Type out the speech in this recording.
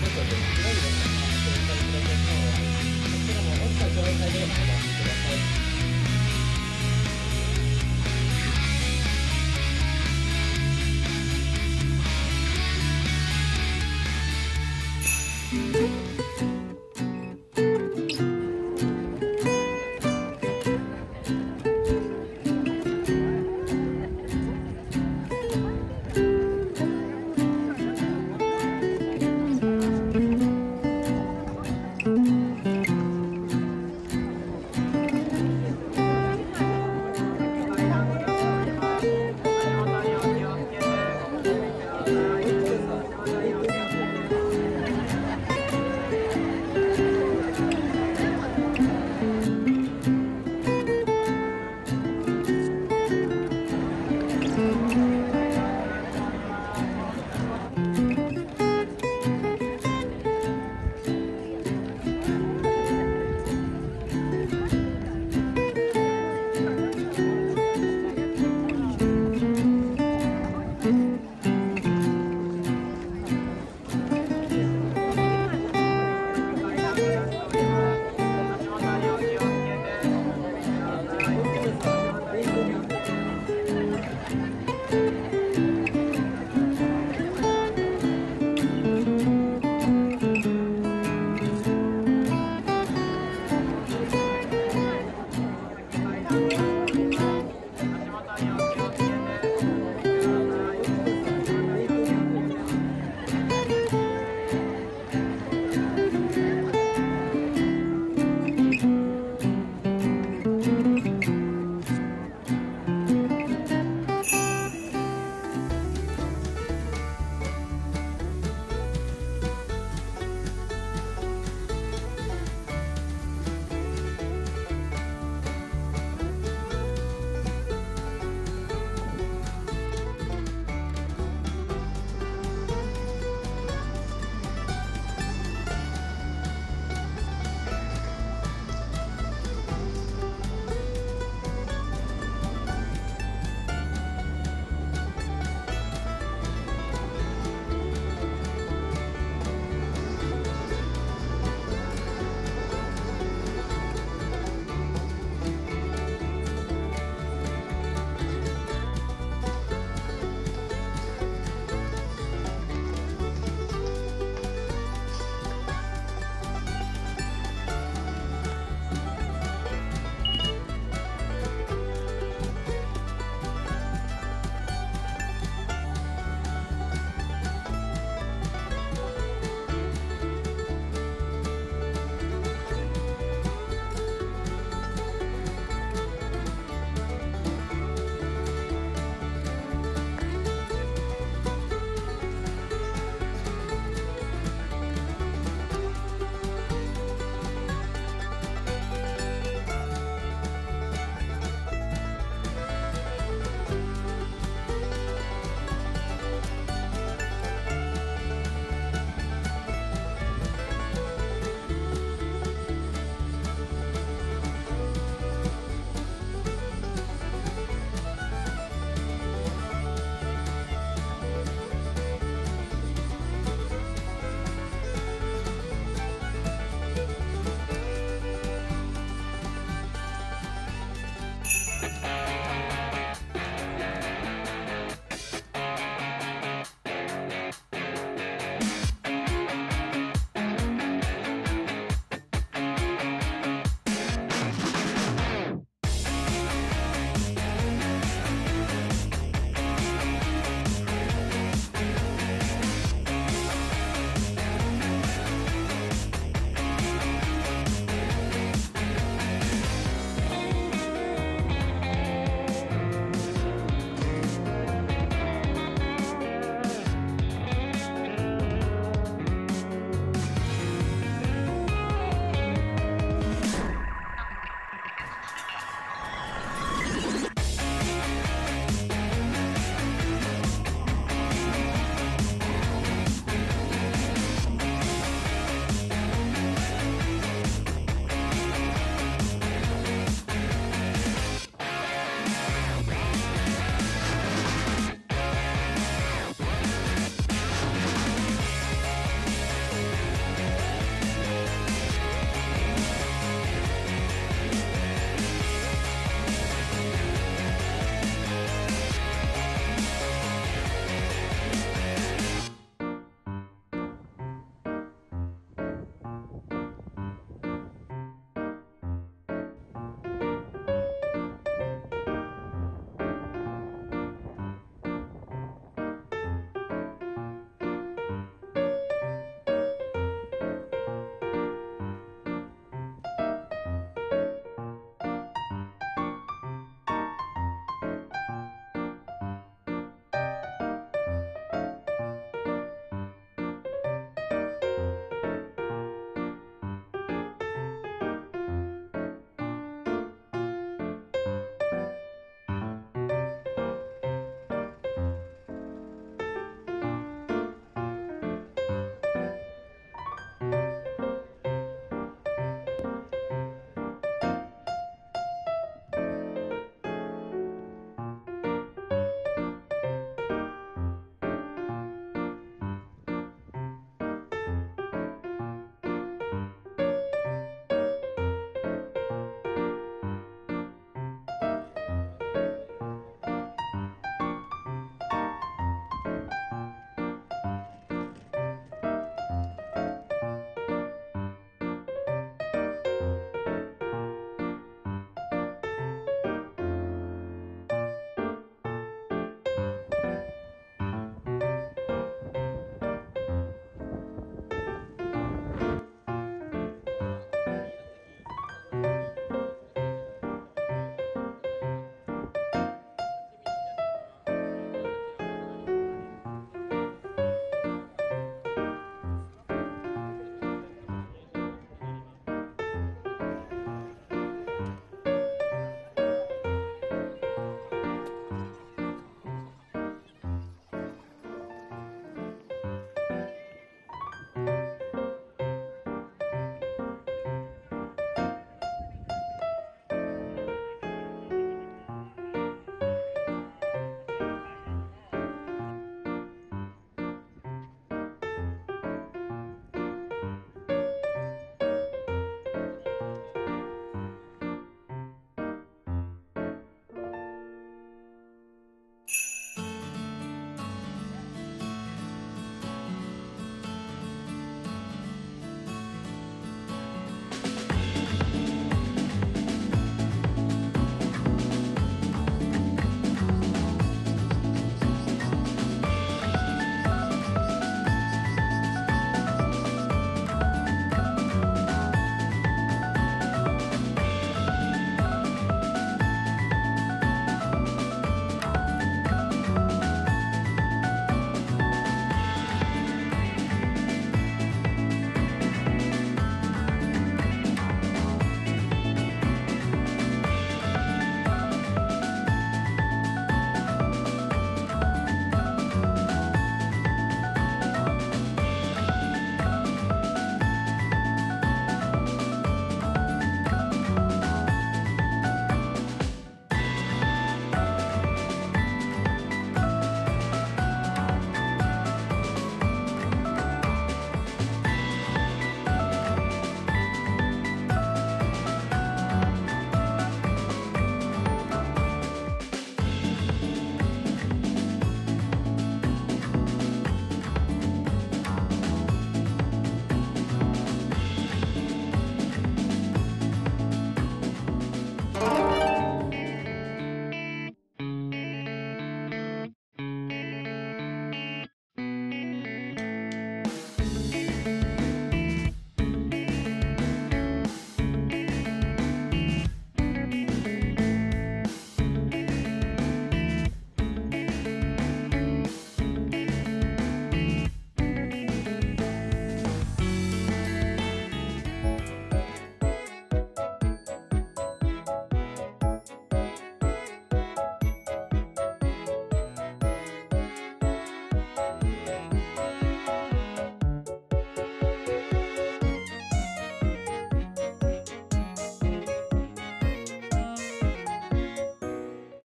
Gracias.